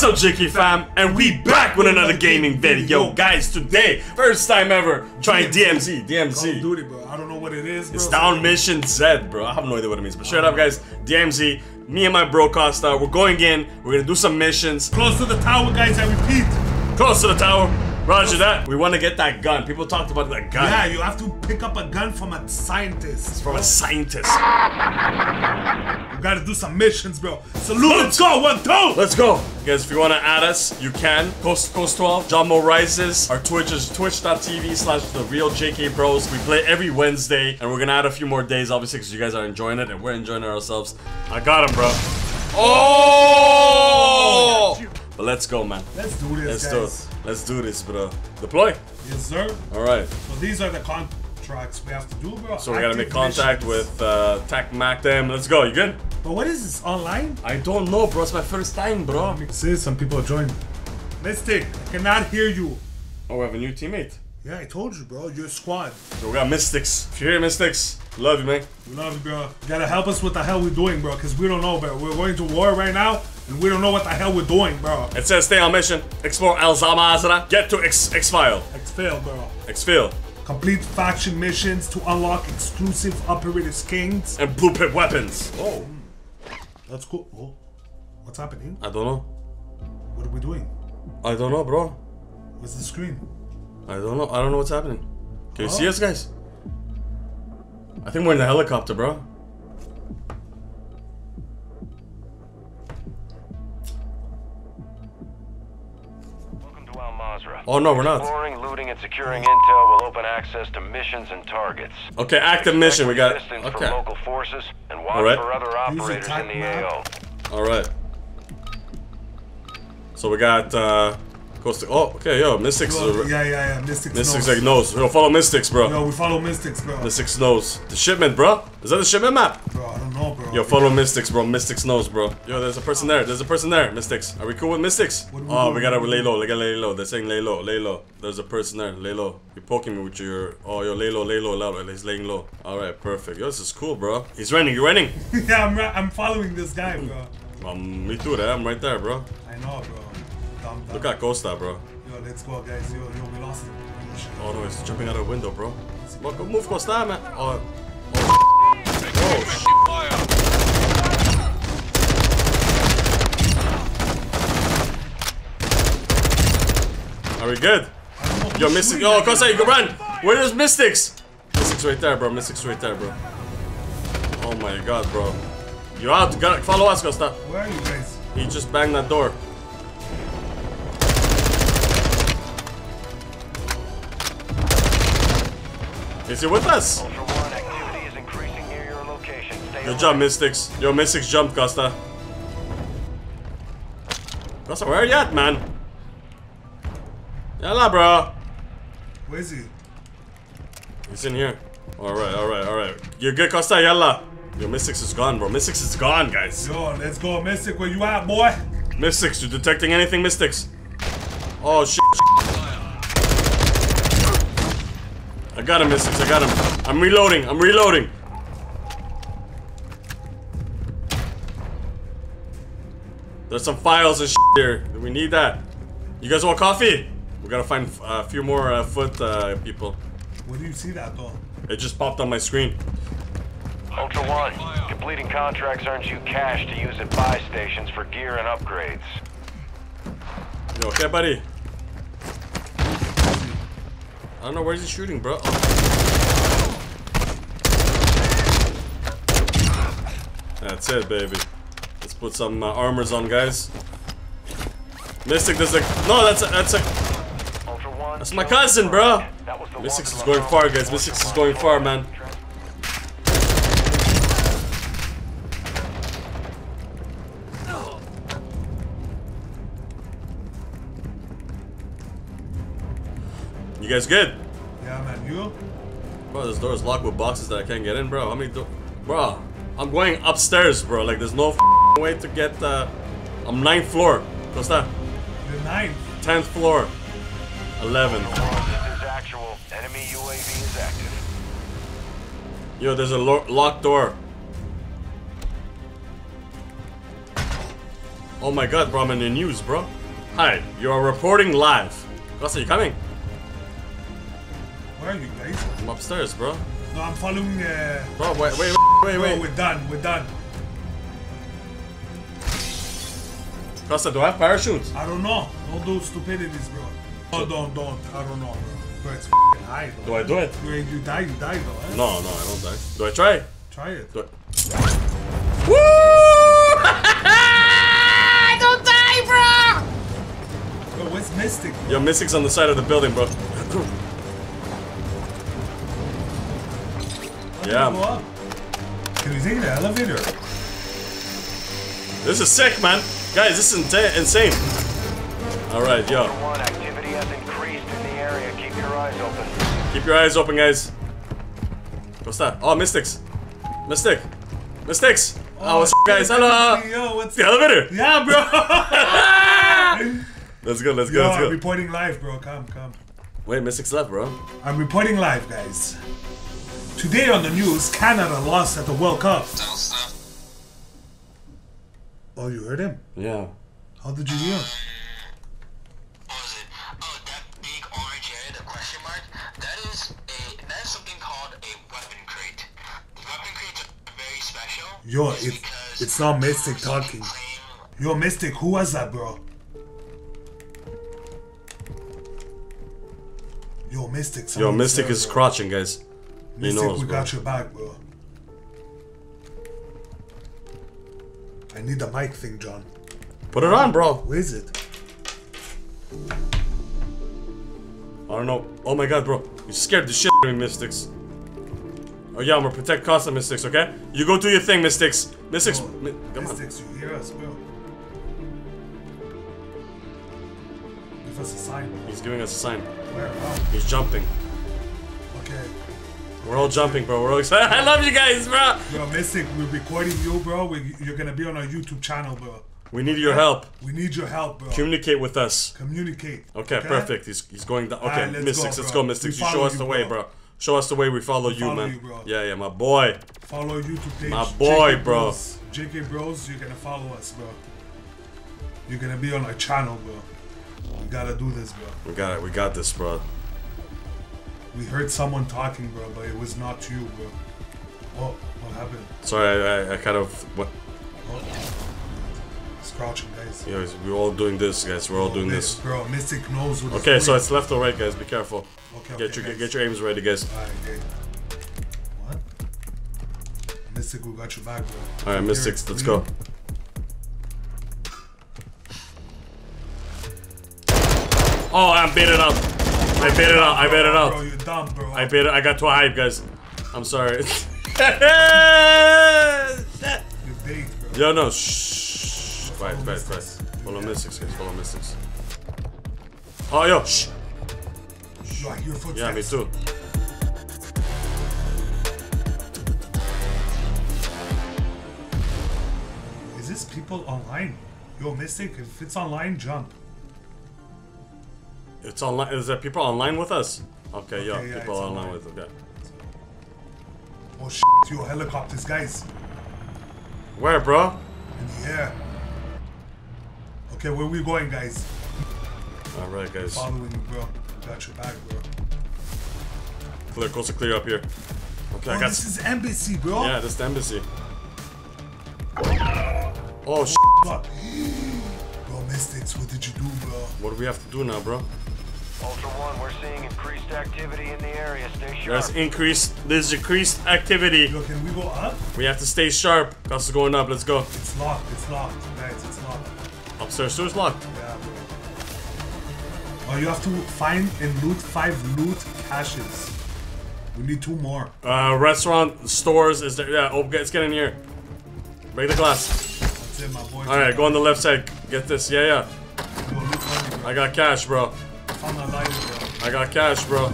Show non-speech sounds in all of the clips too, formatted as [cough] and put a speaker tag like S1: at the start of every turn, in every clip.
S1: What's up, JK fam? And we back with another gaming video. Guys, today, first time ever, trying DMZ.
S2: Call
S1: DMZ.
S2: Duty, bro. I don't know what it is, bro.
S1: It's down mission Z, bro. I have no idea what it means. But straight up, guys, DMZ. Me and my bro Costa, we're going in. We're gonna do some missions.
S2: Close to the tower, guys. I repeat.
S1: Close to the tower. Roger that. We want to get that gun. People talked about that gun.
S2: Yeah, you have to pick up a gun from a scientist.
S1: From a scientist.
S2: You gotta do some missions, bro. Salute. Let's go. One, two.
S1: Let's go. Guys, if you want to add us, you can. Coast Coast 12, John Mo Rises. Our Twitch is twitch.tv slash the real JK Bros. We play every Wednesday, and we're gonna add a few more days, obviously, because you guys are enjoying it and we're enjoying it ourselves. I got him, bro. Oh! But let's go, man.
S2: Let's do this,
S1: Let's
S2: guys.
S1: do it. Let's do this, bro. Deploy.
S2: Yes, sir.
S1: All right.
S2: So these are the contracts we have to do, bro.
S1: So we gotta make contact
S2: missions.
S1: with uh, Tac Mac them. Let's go. You good?
S2: But what is this online?
S1: I don't know, bro. It's my first time, bro.
S2: See, some people joined. Mystic, I cannot hear you.
S1: Oh, we have a new teammate.
S2: Yeah, I told you, bro. You're a squad.
S1: So we got Mystics. If you're here, Mystics, love you, man.
S2: We love you, bro. You gotta help us what the hell we're doing, bro. Cause we don't know, bro. We're going to war right now, and we don't know what the hell we're doing, bro.
S1: It says stay on mission, explore El Zamazra, get to X X-File.
S2: X-Fail, bro.
S1: X-Fil.
S2: Complete faction missions to unlock exclusive operative skins.
S1: And blueprint weapons. Oh.
S2: That's cool. Oh, what's happening?
S1: I don't know.
S2: What are we doing?
S1: I don't know, bro.
S2: What's the screen?
S1: I don't know. I don't know what's happening. Can you see us, guys? I think we're in the helicopter, bro. Oh, no, we're not.
S3: Exploring, looting, and securing intel will open access to missions and targets.
S1: Okay, active mission. We got.
S3: Resistance from
S1: Okay.
S3: local forces and watch
S1: All right.
S3: for other operators in the
S2: map.
S3: AO.
S1: All right. So we got. uh Costa. Oh, okay, yo, Mystics.
S2: Yeah, yeah, yeah. Mystics.
S1: Mystics
S2: knows.
S1: like knows. Yo, follow Mystics, bro.
S2: Yo, we follow Mystics, bro.
S1: Mystics knows. The shipment, bro. Is that the shipment map?
S2: Bro, I don't know, bro.
S1: Yo, follow Mystics, bro. Mystics knows, bro. Yo, there's a person there. There's a person there. Mystics. Are we cool with Mystics?
S2: We
S1: Oh, we gotta lay low. We gotta lay low. They're saying lay low, lay low. There's a person there. Lay low. You're poking me with your. Oh, yo, lay low, lay low, lay low. He's laying low. All right, perfect. Yo, this is cool, bro. He's running. You running? [laughs]
S2: yeah, I'm, ra- I'm following this guy, bro.
S1: Um, me too. There. I'm right there, bro.
S2: I know, bro.
S1: Look at Costa, bro.
S2: Yo, let's go, guys. Yo, yo, we lost.
S1: Oh no, he's jumping out of a window, bro. Go move Costa, man. Oh. Oh. oh sh- Are we good? Yo, Mystic. Oh, Costa, you can run. Where's Mystics? Mystics right there, bro. Mystics right there, bro. Oh my god, bro. You're out. Gotta follow us, Costa.
S2: Where are you guys?
S1: He just banged that door. Is he with us?
S3: Ultra One, activity is increasing near your location.
S1: Good job, Mystics. Yo, Mystics jumped, Costa. Costa, where are you at, man? Yalla, bro.
S2: Where is he?
S1: He's in here. Alright, alright, alright. You're good, Costa, yalla. Yo, Mystics is gone, bro. Mystics is gone, guys.
S2: Yo, let's go, Mystic. Where you at, boy?
S1: Mystics, you detecting anything, Mystics? Oh, shit. I got him, Mystics, I got him. I'm reloading, I'm reloading. There's some files and shit here. We need that. You guys want coffee? We gotta find uh, a few more uh, foot uh, people.
S2: Where do you see that, though?
S1: It just popped on my screen.
S3: Ultra One, completing contracts earns you cash to use at buy stations for gear and upgrades.
S1: You okay, buddy? I don't know where's he shooting, bro. Oh. That's it, baby. Let's put some uh, armors on, guys. Mystic, there's a no. That's a that's a. That's my cousin, bro.
S3: That was the
S1: Mystics is going far, guys. Mystics is going far, man. You guys good?
S2: Yeah, man. You?
S1: Bro, this door is locked with boxes that I can't get in, bro. How many do- Bro, I'm going upstairs, bro. Like, there's no way to get, uh... I'm ninth floor. What's that?
S2: The ninth.
S1: Tenth floor. Eleven.
S3: This is actual. Enemy UAV is active.
S1: Yo, there's a lo locked door. Oh my god, bro, I'm in the news, bro. Hi, you are reporting live. Russell, you coming? I'm upstairs, bro.
S2: No, I'm following. Uh,
S1: Bro, wait, wait, wait,
S2: bro,
S1: wait.
S2: we're done. We're done.
S1: Costa, do I have parachutes?
S2: I don't know. Don't do stupidities, bro. Oh, don't, don't. I don't know, bro. Bro, it's f***ing high,
S1: Do. I do it?
S2: You, you die, you die, though. Eh?
S1: No, no, I don't die. Do I try?
S2: Try it.
S1: Do I? Woo! [laughs] don't die, bro!
S2: Bro, where's Mystic? Bro?
S1: Yo, Mystic's on the side of the building, bro. [laughs] Yeah.
S2: you Go up? Can we take the elevator?
S1: This is sick, man. Guys, this is insane. Alright, yo.
S3: One, activity has increased in the area. Keep your eyes open.
S1: Keep your eyes open, guys. What's that? Oh, Mystics. Mystic. Mystics. Oh, oh what's up, guys? Hello.
S2: Yo, what's
S1: The elevator.
S2: Yeah, bro. [laughs] [laughs]
S1: Let's go, let's go,
S2: Yo,
S1: let's
S2: I'm
S1: go.
S2: reporting live, bro. Come, come.
S1: Wait, Mystics left, bro.
S2: I'm reporting live, guys. Today on the news, Canada lost at the World Cup. Oh, you heard him?
S1: Yeah.
S2: How did you hear
S4: uh, him? It? Oh, that big orange area, question mark. That is a that is something called a weapon crate. Weapon crates are very special.
S2: Yo,
S4: just
S2: it- it's not Mystic talking.
S4: claim-
S2: Yo, Mystic, who was that, bro? Yo, Mystic.
S1: Yo, Mystic
S2: there,
S1: is
S2: bro.
S1: crouching, guys. He
S2: Mystic,
S1: knows,
S2: we
S1: bro.
S2: got your back, bro. I need the mic thing, John.
S1: Put it on, bro.
S2: Where is it?
S1: I don't know. Oh my god, bro. You scared the shit out of me, Mystics. Oh yeah, I'm gonna protect Costa, Mystics, okay? You go do your thing, Mystics. Mystics,
S2: Oh,
S1: mi- come on.
S2: Mystics, you hear us, bro? Give us a sign.
S1: He's giving us a sign.
S2: Where?
S1: He's jumping.
S2: Okay.
S1: We're all jumping, bro. We're all excited. [laughs] I love you guys, bro.
S2: Yo, Mystic, we're recording you, bro. We, you're gonna be on our YouTube channel, bro.
S1: We need your help.
S2: We need your help, bro.
S1: Communicate with us.
S2: Communicate.
S1: Okay, perfect. He's, he's going down. Okay,
S2: let's
S1: Mystics,
S2: go,
S1: let's go, Mystics.
S2: We
S1: You show us
S2: you,
S1: the way,
S2: bro.
S1: bro. Show us the way. We follow you,
S2: follow
S1: man.
S2: you.
S1: Yeah, yeah, my boy.
S2: Follow YouTube page.
S1: My boy,
S2: JK
S1: bro.
S2: Bros. JK Bros, you're gonna follow us, bro. You're gonna be on our channel, bro. We gotta do this, bro.
S1: We got it. We got this, bro.
S2: We heard someone talking, bro, but it was not you, bro. Oh, what happened?
S1: Sorry, I, I, I kind of. What? Oh.
S2: It's crouching, guys.
S1: Yeah, we're all doing this, guys. We're all oh, doing this.
S2: Bro, Mystic knows what
S1: Okay, so it's left or right, guys. Be careful.
S2: Okay,
S1: Get
S2: okay,
S1: your
S2: guys.
S1: get your aims ready, guys.
S2: Alright, okay. What? Mystic, we got your back, bro.
S1: All right,
S2: Here,
S1: Mystics, let's go. Oh, I'm it out. I bait it out. I bait it
S2: Bro,
S1: out.
S2: you're dumb, bro.
S1: I bait it. I got too hype, guys. I'm sorry. [laughs]
S2: You're bro.
S1: Yo, no. Shh. Right, right, right. Follow Mystics, guys. Follow Mystics. Oh, yo. Shh.
S2: Yo, I hear footsteps.
S1: Yeah, me too.
S2: Is this people online? Yo, Mystic, if it's online, jump.
S1: It's online. Is there people online with us? Okay,
S2: Okay, yeah,
S1: people
S2: it's
S1: online
S2: online.
S1: with us. Yeah.
S2: Oh, shit. your helicopters, guys.
S1: Where, bro?
S2: In the air. Okay, where we going, guys?
S1: All right, guys.
S2: Following you, bro. Got your back, bro.
S1: Clear, coast clear up here. Okay, I
S2: Oh,
S1: got.
S2: this is embassy, bro.
S1: Yeah, this is the embassy. Oh, sh
S2: Fuck. Bro, Mystics, what did you do, bro?
S1: What do we have to do now, bro?
S3: Ultra One, we're seeing increased activity in the area. Stay sharp.
S1: There's increased. There's increased activity.
S2: Yo, can we go up?
S1: We have to stay sharp. Cost is going up. Let's go.
S2: It's locked. It's locked, guys. It's locked.
S1: Upstairs, door's locked.
S2: Yeah, bro. Oh, you have to find and loot five loot caches. We need two more.
S1: Uh, restaurant, stores. Is there? Yeah. Oh, let's get in here. Break the glass.
S2: That's it, my boy.
S1: All right, go on the left side. Get this. Yeah, yeah.
S2: Yo, loot money, bro.
S1: I got cash, bro.
S2: Found a lighter, bro.
S1: I got cash, bro.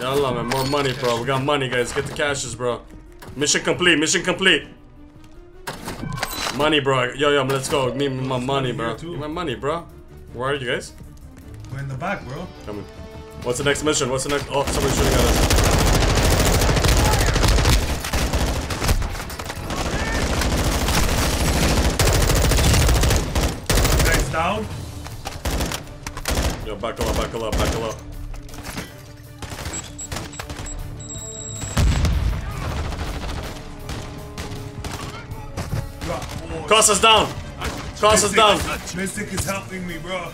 S1: Yalla, man. More money, bro. We got money, guys. Get the cashes, bro. Mission complete. Mission complete. Money, bro. Yo, yo, let's go. Give me my money, bro. Give me my money, bro. Where are you guys?
S2: We're in the back, bro.
S1: Coming. What's the next mission? What's the next? Oh, somebody's shooting at us. Yo, buckle up, buckle up, buckle up.
S2: Bro,
S1: Cross us down! Cross us down!
S2: Mystic is helping me, bro.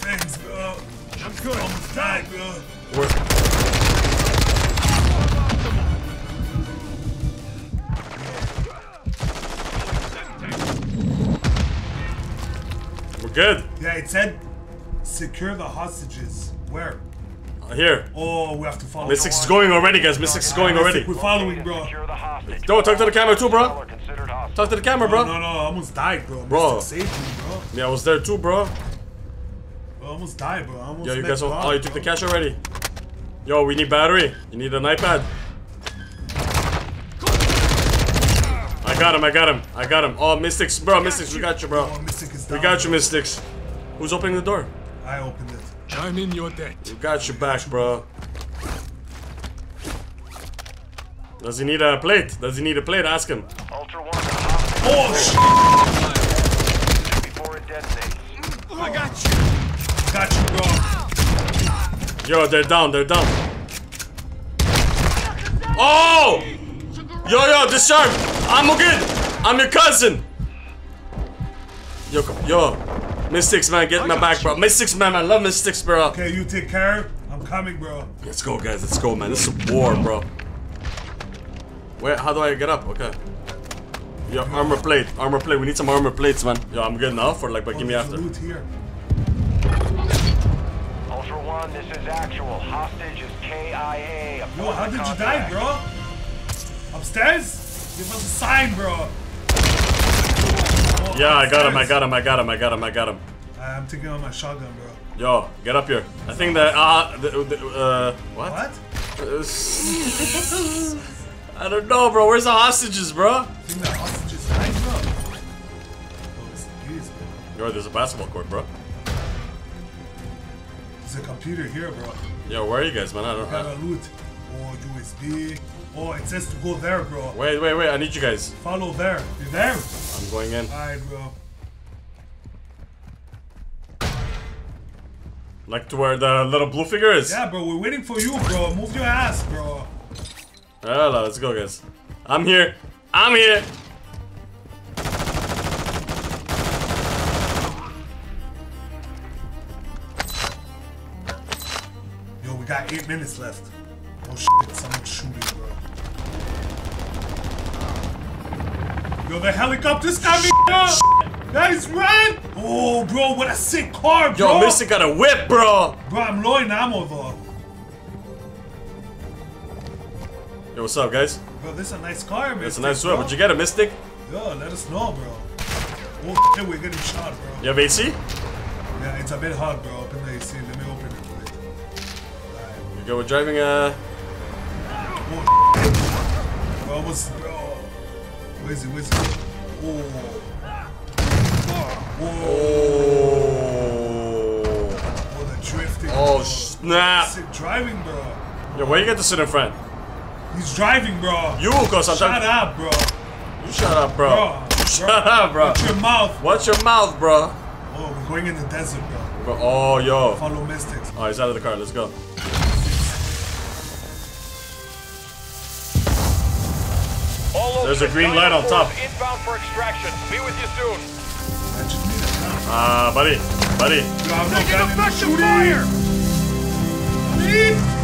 S2: Thanks, bro. I'm good. Almost died, bro.
S1: We're... We're good.
S2: Yeah, it said secure the hostages. Where?
S1: Uh, Here.
S2: Oh, we have to follow.
S1: Mystics is going already, guys. Mystics is going already.
S2: We're following, bro.
S3: Secure the hostage.
S1: Yo, talk to the camera too, bro.
S3: All are considered hostage.
S1: Talk to the camera, bro.
S2: no, no, no. I almost died, bro.
S1: Bro.
S2: Saved me, bro.
S1: Yeah, I was there too, bro.
S2: I almost died, bro. I almost
S1: Yo, you guys.
S2: God,
S1: Oh, you took the cash already. Yo, we need battery. You need an iPad. I got him. I got him. I got him. Oh, Mystics, bro. Mystics, we got you, bro.
S2: Oh, Mystic is
S1: We got you. Mystics. Who's opening the door?
S2: I opened it.
S5: I'm in your debt.
S1: We got your back, bro. Does he need a plate? Does he need a plate? Ask him.
S3: Ultra One, the hostage
S2: Oh, shit.
S3: before it detonates.
S5: I got you.
S2: Got you, bro.
S1: Yo, they're down. They're down. Oh! Yo, yo, discharge. I'm good. I'm your cousin. Yo, co- yo. Mystics, man, get my back, bro. Mystics, man, I love Mystics, bro.
S2: Okay, you take care. I'm coming, bro.
S1: Let's go, guys. Let's go, man. This is war, bro. Wait, how do I get up? Okay. Yo, armor plate. Armor plate. We need some armor plates, man. Yo, I'm good now for like, but
S2: Oh,
S1: give me
S2: there's
S1: after.
S2: Loot here.
S3: Ultra One, this is actual. Hostage is KIA.
S2: Yo, how
S3: the
S2: did you die, bro? Upstairs? Give us a sign, bro.
S1: Yeah, I got him. I got him. I got him. I got him. I got him.
S2: I'm taking out my shotgun, bro.
S1: Yo, get up here. I think that uh, the, the, uh, what?
S2: What? [laughs]
S1: I don't know, bro. Where's the hostages, bro?
S2: I think the hostages died, bro. Oh, bro.
S1: Yo, there's a basketball court, bro.
S2: There's a computer here, bro.
S1: Yo, where are you guys, man? I don't.
S2: Got
S1: I,
S2: a loot. Oh, USB. Oh, it says to go there, bro.
S1: wait, wait, wait. I need you guys.
S2: Follow there. You're there?
S1: I'm going in.
S2: Alright, bro.
S1: Like to where the little blue figure is.
S2: Yeah, bro, we're waiting for you, bro. Move your ass, bro.
S1: Hello, let's go, guys. I'm here. I'm here.
S2: Yo, we got eight minutes left. Oh shit, someone's shooting, bro. Yo, the helicopter's coming, bro! Guys, run! Oh, bro, what a sick car, bro!
S1: Yo, Mystic got a whip, bro.
S2: Bro, I'm low in ammo, though.
S1: Yo, what's up, guys?
S2: Bro, this is a nice car, man.
S1: It's a nice whip. Did you get a Mystic?
S2: Yo, let us know, bro. Oh shit, we're getting shot, bro.
S1: You have AC?
S2: Yeah, it's a bit hot, bro. Open the AC. Let me open it, please. Alright.
S1: You go with driving, uh.
S2: Oh, bro, what's, bro? Where's it? Where's it? Oh. Whoa.
S1: Oh.
S2: Oh, the drifting.
S1: Oh,
S2: bro.
S1: snap.
S2: Sick driving, bro.
S1: Yo, where you get to sit in front?
S2: He's driving, bro.
S1: You, cause I'm
S2: Shut up, bro.
S1: You shut up, bro.
S2: Bro.
S1: Shut up, bro.
S2: Watch your mouth.
S1: Watch your mouth, bro.
S2: Oh, we're going in the desert, bro.
S1: Bro, Oh, yo.
S2: Follow Mystics.
S1: Oh, he's out of the car. Let's go. There's a green light on top.
S3: Inbound for extraction. Be with you soon.
S2: I just need a gun.
S1: Ah, buddy. Buddy.
S2: Yo, I'm not gun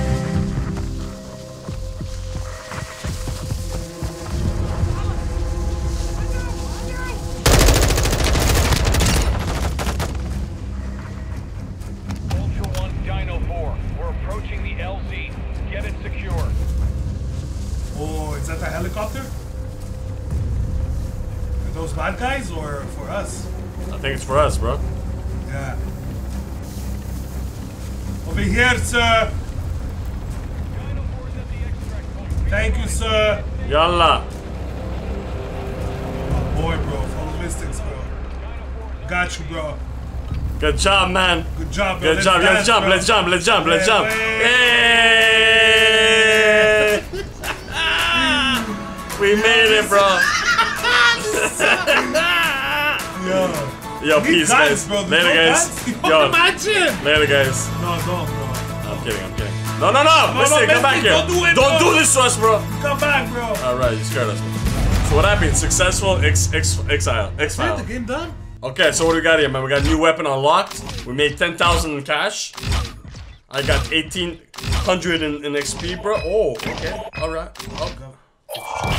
S2: those bad guys or for us?
S1: I think it's for us, bro.
S2: Yeah. Over here, sir.
S3: Dino 4's at the extract point.
S2: Thank you, sir.
S1: Yalla.
S2: My boy, bro. Follow Mystics, bro. Got you, bro.
S1: Good job, man.
S2: Good job, bro.
S1: Good
S2: Let's
S1: job. Let's jump.
S2: bro.
S1: Let's jump. Let's jump. Let's
S2: Yeah,
S1: jump. Hey! [laughs] we made it, bro.
S2: Yo,
S1: Yo, peace, guys.
S2: bro.
S1: Later, guys. Yo,
S2: Imagine.
S1: later, guys.
S2: No, don't, bro.
S1: I'm kidding, I'm kidding. No, no, no!
S2: no,
S1: Listen, come back here.
S2: don't do it,
S1: Don't
S2: bro.
S1: do this to us, bro.
S2: Come back, bro.
S1: Alright, you scared us. So what happened? Successful X X exile.
S2: Is
S1: Exile.
S2: the game done?
S1: Okay, so what do we got here, man? We got a new weapon unlocked. We made 10,000 in cash. I got 1,800 in, in XP, bro. Oh, okay. Alright. Oh.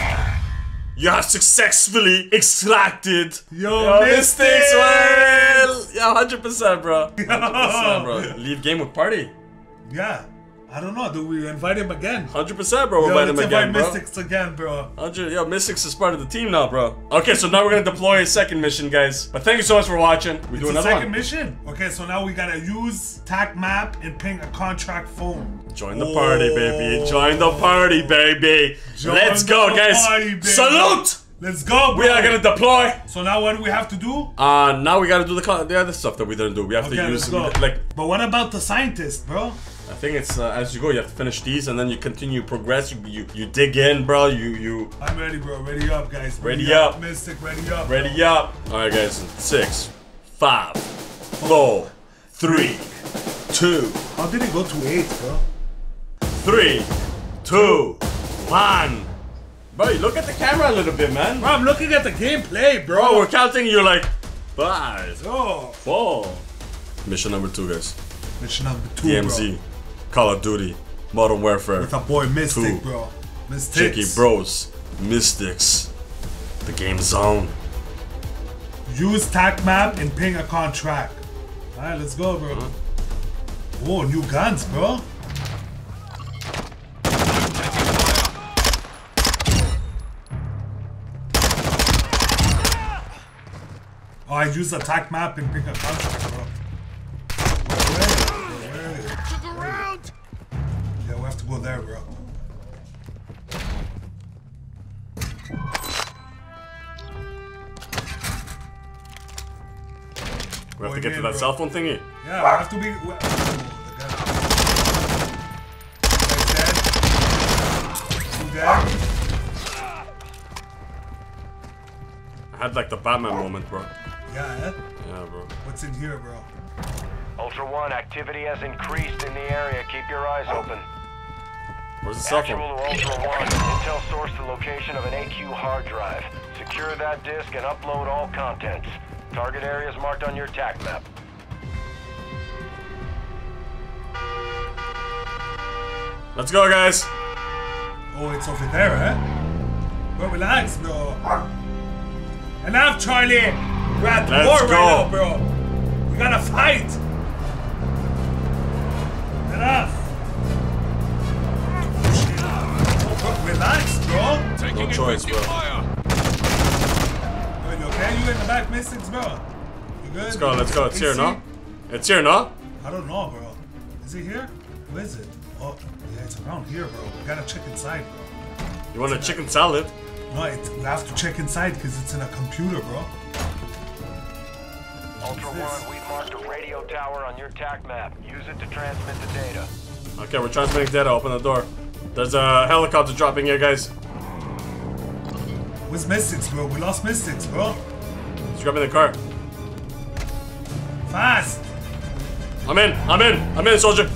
S1: You have successfully extracted
S2: Yo,
S1: mistakes,
S2: Mystic!
S1: well. Yeah, 100%, bro. 100%, bro. [laughs] Leave game with party.
S2: Yeah. I don't know. Do we invite him again?
S1: 100%, bro. We're
S2: Yo,
S1: inviting him again,
S2: invite
S1: bro.
S2: Mystics again, bro.
S1: 100, yo, Mystics is part of the team now, bro. Okay, so now we're gonna deploy a second mission, guys. But thank you so much for watching. We do
S2: It's
S1: another
S2: second
S1: one.
S2: mission. Okay, so now we gotta use TAC map and ping a contract phone.
S1: Join the party, baby. Join the party, baby.
S2: Join
S1: Let's go,
S2: the
S1: guys.
S2: party, baby.
S1: Salute!
S2: Let's go, bro.
S1: We are gonna deploy.
S2: So now what do we have to do?
S1: Uh, now we gotta do the the other stuff that we didn't do. We have
S2: Okay,
S1: to use like
S2: But what about the scientist, bro?
S1: I think it's uh, as you go. You have to finish these, and then you continue progress. You you, you dig in, bro. You you
S2: I'm ready, bro. Ready up, guys.
S1: Ready up.
S2: Mystic, ready up.
S1: ready up. All right, guys. Six, five, four, three, two.
S2: How did it go to eight, bro?
S1: Three, two, one. Bro, look at the camera a little bit, man.
S2: Bro, I'm looking at the gameplay, bro.
S1: Bro, we're counting. You're like five,
S2: Oh,
S1: four. Mission number two, guys.
S2: mission number two,
S1: DMZ, Call of Duty, Modern Warfare.
S2: With a boy Mystic,
S1: Two.
S2: bro. Mystics.
S1: JK Bros, Mystics, the Game Zone.
S2: Use TAC map and ping a contract. Alright, let's go, bro. Oh, new guns, bro. Oh, I use TAC map and ping a contract, bro. Yeah, we have to there, bro.
S1: We have
S2: Boy,
S1: to get to that
S2: bro.
S1: cell phone thingy.
S2: Yeah, we have to be. We, oh, the guy. Guy's dead. Two dead.
S1: I had like the Batman moment, bro.
S2: Yeah, eh?
S1: Yeah, bro.
S2: What's in here, bro?
S3: Ultra One, activity has increased in the area. Keep your eyes open.
S1: Where's the cell
S3: Actual to Ultra One, Intel sourced the location of an AQ hard drive. Secure that disk and upload all contents. Target areas marked on your TAC map.
S1: Let's go, guys.
S2: Oh, it's over there, eh? Bro, relax, bro. Enough, Charlie. We're at
S1: Let's
S2: war
S1: go.
S2: right now, bro. We gotta fight.
S5: Taking
S1: choice,
S5: effective
S1: bro.
S5: fire!
S2: Bro, you okay? You in the back, Mystics, bro? You good?
S1: Let's go, let's go. It's here,
S2: AC?
S1: no? It's here, no?
S2: I don't know, bro. Is it here? Where is it? Oh, yeah, it's around here, bro. We gotta check inside, bro.
S1: You want a chicken salad?
S2: No, it, we have to check inside because it's in a computer, bro.
S3: Ultra? One, we've marked a radio tower on your TAC map. Use it to transmit the data.
S1: Okay, we're transmitting data. Open the door. There's a helicopter dropping here, guys.
S2: Where's Mystics, bro? We lost Mystics, bro.
S1: Just grab me the car.
S2: Fast!
S1: I'm in. I'm in. I'm in, soldier.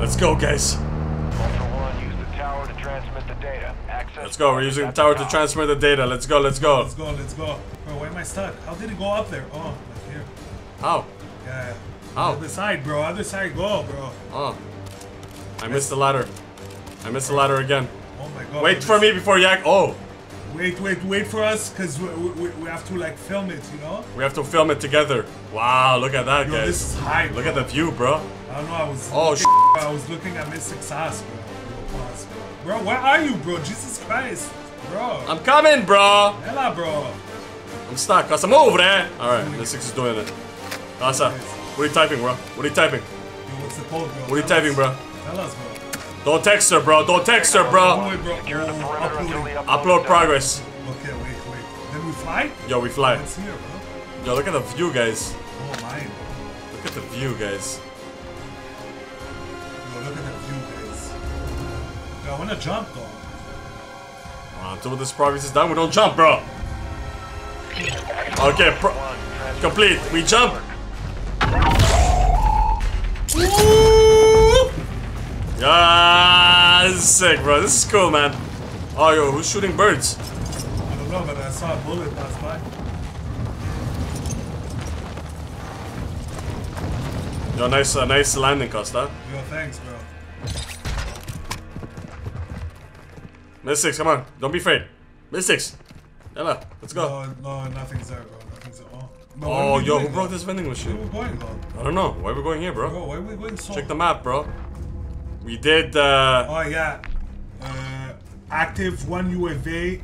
S1: Let's go, guys.
S3: Ultra One, use the tower to transmit the data. Access.
S1: Let's go. We're using the tower to transfer the data. Let's go. Let's go.
S2: Let's go, let's go. Bro, why am I stuck? How did it go up there? Oh, like here.
S1: How?
S2: Yeah, yeah.
S1: How?
S2: Other side, bro. Other side, go, bro.
S1: Oh. I missed the ladder. I missed the ladder again.
S2: Oh my god.
S1: Wait for me before you act. Oh.
S2: Wait, wait, wait for us, because we, we, we have to, like, film it, you know?
S1: We have to film it together. Wow, look at that,
S2: Yo,
S1: guys.
S2: this is high,
S1: Look
S2: bro.
S1: at the view, bro.
S2: I don't know, I was
S1: Oh,
S2: looking,
S1: sh-
S2: I was looking at Mystic's ass, bro. Bro. Where are you, bro? Jesus Christ. Bro.
S1: I'm coming, bro.
S2: Hella, bro.
S1: I'm stuck. Casa, move, eh? Alright, the six is doing it. Casa, what are you typing, bro? What are you typing?
S2: Yo, what's the code, bro?
S1: What are you typing, bro?
S2: Tell us, bro.
S1: Don't text her, bro. Don't text her, bro.
S2: it, bro. Oh,
S3: perimeter until the
S2: uploading.
S3: upload
S1: Upload progress.
S2: Okay, wait, wait. Then we fly?
S1: Yo, we fly.
S2: Let's here, bro.
S1: Yo, look at the view, guys.
S2: Oh, mine.
S1: Look at the view, guys.
S2: Yo, look at the view, guys. Yo, I wanna jump, though.
S1: Uh, until this progress is done, we don't jump, bro. Okay, pro- complete. We jump. Yeah, this is sick, bro. This is cool, man. Oh, yo, who's shooting birds?
S2: I don't know, but I saw a bullet pass by.
S1: Yo, nice, uh, nice landing, Costa.
S2: Yo, thanks, bro.
S1: Mystics, come on. Don't be afraid. Mystics. Yalla, let's go.
S2: No, no, nothing's there, bro. Nothing's there. Oh, no, where
S1: Oh, yo, who broke this vending
S2: Where
S1: machine?
S2: are we going, though?
S1: I don't know. Why are we going here, bro?
S2: Bro, why are we going so?
S1: Check the map, bro. We did, uh...
S2: Oh yeah, uh, active one UAV,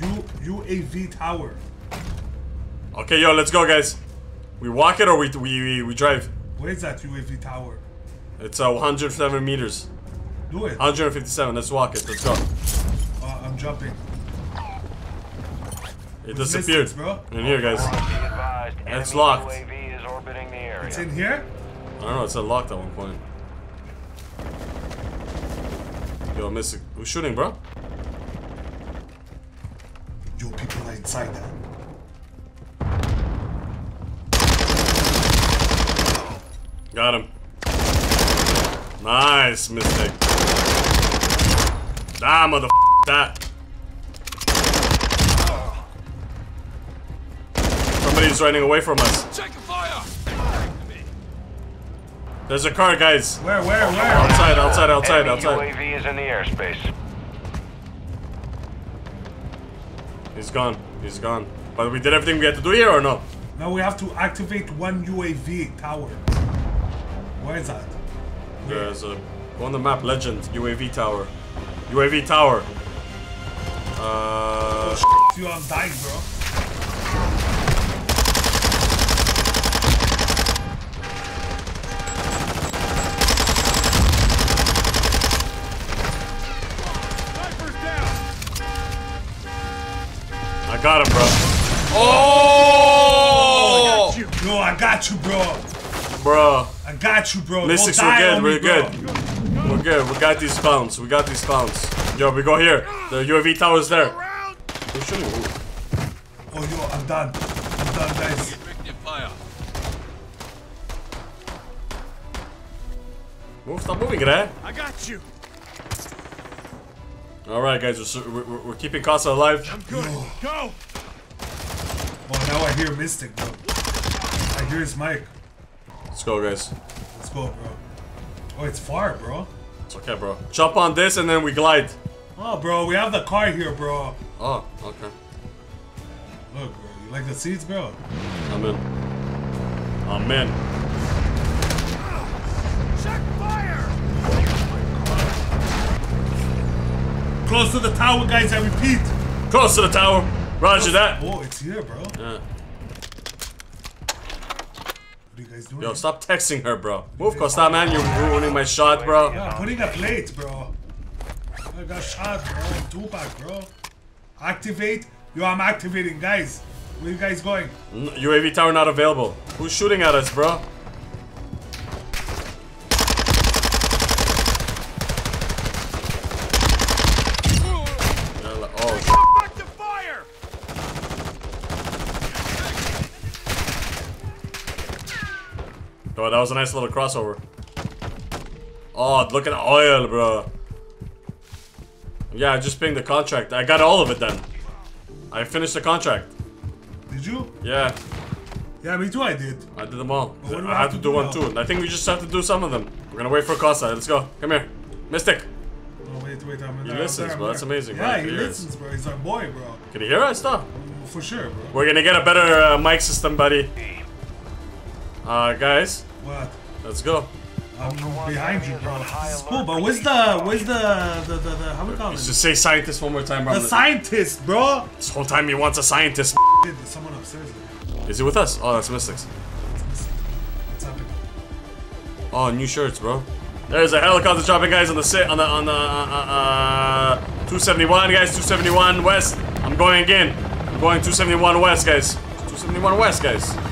S2: U UAV tower.
S1: Okay, yo, let's go, guys. We walk it or we, we, we, we drive?
S2: Where is that UAV tower?
S1: It's uh, 107 meters.
S2: Do it.
S1: 157. Let's walk it. Let's go.
S2: Uh, I'm jumping.
S1: It
S2: What's
S1: disappeared.
S2: distance, bro?
S1: In here, guys.
S3: Advised,
S1: It's locked.
S3: UAV is orbiting the area.
S2: It's in here.
S1: I don't know. It's said locked at one point. Yo, Mystic. Who's shooting, bro?
S2: Yo, people are inside that.
S1: Got him. Nice, mistake. Ah, mother that. Somebody's running away from us.
S5: Check fire!
S1: There's a car, guys.
S2: Where, where, where?
S1: Outside, outside, outside,
S3: Enemy
S1: outside.
S3: UAV is in the airspace.
S1: He's gone. He's gone. But we did everything we had to do here or no?
S2: Now we have to activate one UAV tower. Where is that?
S1: There's a go on the map. Legend UAV tower. UAV tower. Uh,
S2: Yo, I'm dying, bro.
S1: Got him, bro. Oh,
S5: You!
S2: Yo, I got you, bro.
S1: bro.
S2: I got you, bro.
S1: Mystics, we're good. We're
S2: me, bro.
S1: good. We're good. We got these clowns. We got these clowns. Yo, we go here. The UAV tower's there.
S5: Around!
S1: Who's shooting?
S2: Oh, yo, I'm done. I'm done, guys.
S1: Move, stop moving, eh?
S5: I got you!
S1: All right, guys. We're, we're, we're- we're keeping Casa alive.
S5: I'm good! Go!
S2: Oh, now I hear Mystic, bro. I hear his mic.
S1: Let's go, guys.
S2: Let's go, bro. Oh, it's far, bro.
S1: It's okay, bro. Jump on this and then we glide.
S2: Oh, bro, we have the car here, bro.
S1: Oh, okay.
S2: Look, bro. You like the seats, bro?
S1: I'm in. I'm in.
S2: Close to the tower, guys. I repeat.
S1: Close to the tower. Roger that.
S2: Oh, it's here, bro. What
S1: Yeah.
S2: are you guys doing?
S1: Yo, stop texting her, bro. Move, Costa, man. You're ruining my shot, bro.
S2: Yeah, I'm putting a plate, bro. I got shot, bro. Tupac, bro. Activate. Yo, I'm activating, guys. Where you guys going?
S1: UAV tower not available. Who's shooting at us, bro? Yalla- Oh, sh-
S5: Back to fire!
S1: oh, that was a nice little crossover. Oh, look at the oil, bro. Yeah, I just pinged the contract. I got all of it then. I finished the contract.
S2: Did you?
S1: Yeah,
S2: Yeah, me too. I did.
S1: I did them all.
S2: what do we
S1: I had to
S2: to
S1: do
S2: do
S1: one
S2: now?
S1: too. And I think we just have to do some of them. We're gonna wait for Costa. Let's go. Come here. Mystic.
S2: Oh wait, wait. I'm in
S1: He
S2: there,
S1: listens,
S2: there,
S1: bro. That's amazing.
S2: Yeah,
S1: He
S2: he listens, bro. He's our boy, bro.
S1: Can you hear us, though?
S2: For sure, bro.
S1: We're gonna get a better uh, mic system, buddy. Uh, guys,
S2: What?
S1: let's go.
S2: I'm behind you, bro. This is cool, but where's the, where's the, the, the, the how we call it?
S1: Just say scientist one more time, bro.
S2: The scientist, bro.
S1: this whole time he wants a scientist.
S2: Dude, there's someone upstairs.
S1: Is he with us? Oh, that's Mystics.
S2: What's happening?
S1: Oh, new shirts, bro. There's a helicopter dropping, guys, on the sit on the on the uh, uh, uh, 271, guys. 271 west. I'm going again. I'm going 271 west, guys. 271 west, guys.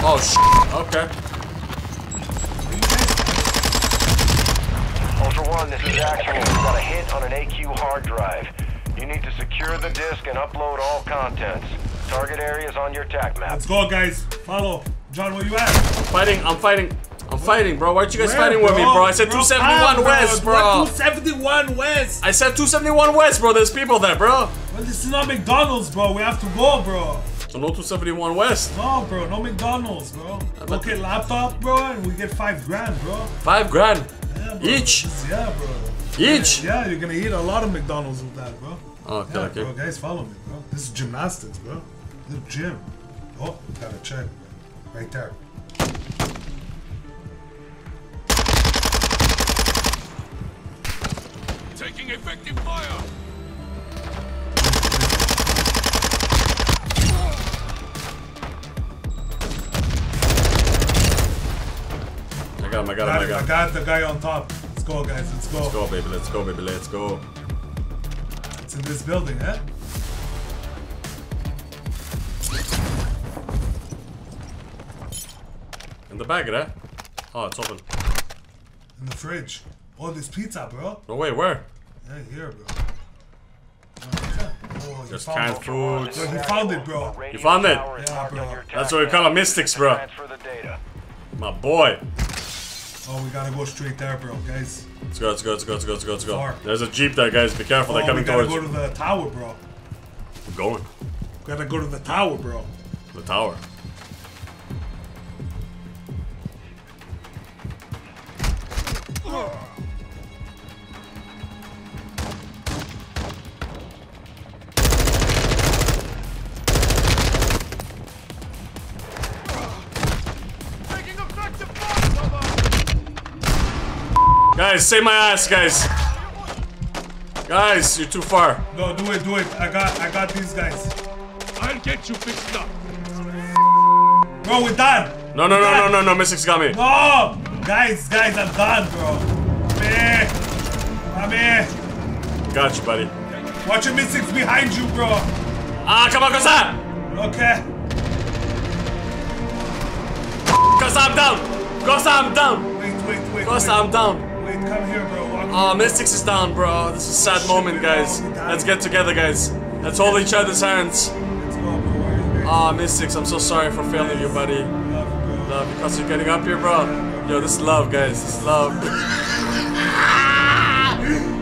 S1: Oh, sh. Okay.
S3: Ultra One, this is actual. We've got a hit on an AQ hard drive. You need to secure the disk and upload all contents. Target area is on your tac map.
S2: Let's go, guys. Follow. John, where you at?
S1: Fighting, I'm fighting. I'm fighting, bro. Why aren't you guys
S2: Where,
S1: fighting with me, bro? I said
S2: Bro,
S1: 271
S2: ah,
S1: West, bro.
S2: What 271 West.
S1: I said 271 West, bro. There's people there, bro.
S2: Well, this is not McDonald's, bro. We have to go, bro.
S1: So no 271 West.
S2: No, bro. No McDonald's, bro.
S1: but-
S2: Okay, laptop, bro, and we get five grand, bro.
S1: Five grand.
S2: Yeah, bro.
S1: Each.
S2: Yeah, bro.
S1: Each.
S2: Yeah, you're gonna eat a lot of McDonald's with that, bro.
S1: Oh, okay,
S2: Yeah,
S1: okay.
S2: bro. Guys, follow me, bro. This is gymnastics, bro. Little gym. Oh, gotta check. Right there.
S5: Taking effective fire!
S1: I got him, I got him, I
S2: it.
S1: got
S2: I got the guy on top. Let's go, guys. Let's go.
S1: Let's go, baby. Let's go, baby. Let's go.
S2: It's in this building, eh?
S1: In the bag, eh? Oh, it's open.
S2: In the fridge. Oh, this pizza, bro.
S1: No, wait, where?
S2: Yeah, here, bro. Oh. Oh,
S1: Just canned food.
S2: Yo, he found it, bro.
S3: Radio
S1: found it?
S2: Yeah, bro.
S1: That's what we call a mystics, bro.
S3: Transfer the data.
S1: My boy.
S2: Oh, we gotta go straight there, bro, guys.
S1: Let's go, let's go, let's go, let's go, let's go, let's go.
S2: Far.
S1: There's a jeep there, guys. Be careful.
S2: Oh,
S1: They're coming towards.
S2: we gotta
S1: towards
S2: go to the tower, bro.
S1: I'm going.
S2: Gotta go to the tower, bro.
S1: The tower. Save my ass, guys. Guys, you're too far.
S2: No, do it, do it. I got, I got these guys.
S5: I'll get you fixed up.
S2: Bro, we're done.
S1: No, no, no, no, no, no. Mystics got me.
S2: No, guys, guys, I'm done, bro. Man, my here.
S1: Got you, buddy.
S2: Watch your mystics behind you, bro.
S1: Ah, come on, Kosa!
S2: Okay.
S1: Kosa, I'm down! Kosa, I'm down!
S2: Wait, wait, wait.
S1: Kosa,
S2: wait.
S1: I'm down.
S2: Come here, bro.
S1: Oh, Mystics is down, bro. This is a sad moment, guys. Let's get together, guys. Let's hold each other's hands.
S2: Let's go, bro. Where are you,
S1: Ah, Mystics, I'm so sorry for failing you, buddy.
S2: Love
S1: because you're getting up here, bro. Yo, this is love, guys. This is love. [laughs]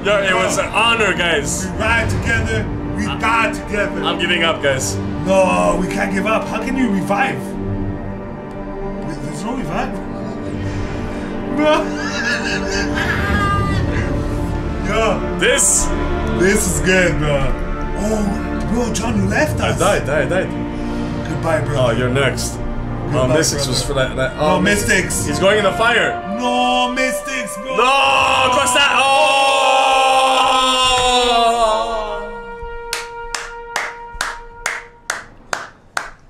S1: Yo, it was an honor, guys.
S2: We ride together. We die together.
S1: I'm giving up, guys.
S2: No, we can't give up. How can you revive? There's no revive? Yo,
S1: This.
S2: this is good, bro. Oh, bro, John, you left us.
S1: I died, died, died.
S2: Goodbye, bro.
S1: Oh, you're next. Oh, Mystics
S2: brother.
S1: was for that. that
S2: Oh,
S1: oh,
S2: Mystics.
S1: He's going in the fire.
S2: No, Mystics, bro.
S1: No, Costa. Oh!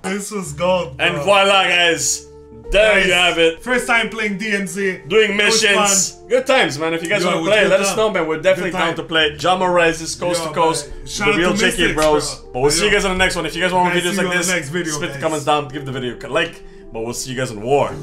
S2: This was gold, bro.
S1: And voila, guys. There you have it.
S2: First time playing DMZ.
S1: Doing missions. Good times, man. If you guys want to play, let us know, man. We're definitely down to play. Jama Rises, Coast
S2: Yo,
S1: to Coast. The real
S2: Mystics,
S1: Bros.
S2: bro.
S1: But we'll see you guys on the next one. If you guys want more videos like this,
S2: next video,
S1: spit the comments down, give the video a like. But we'll see you guys in war.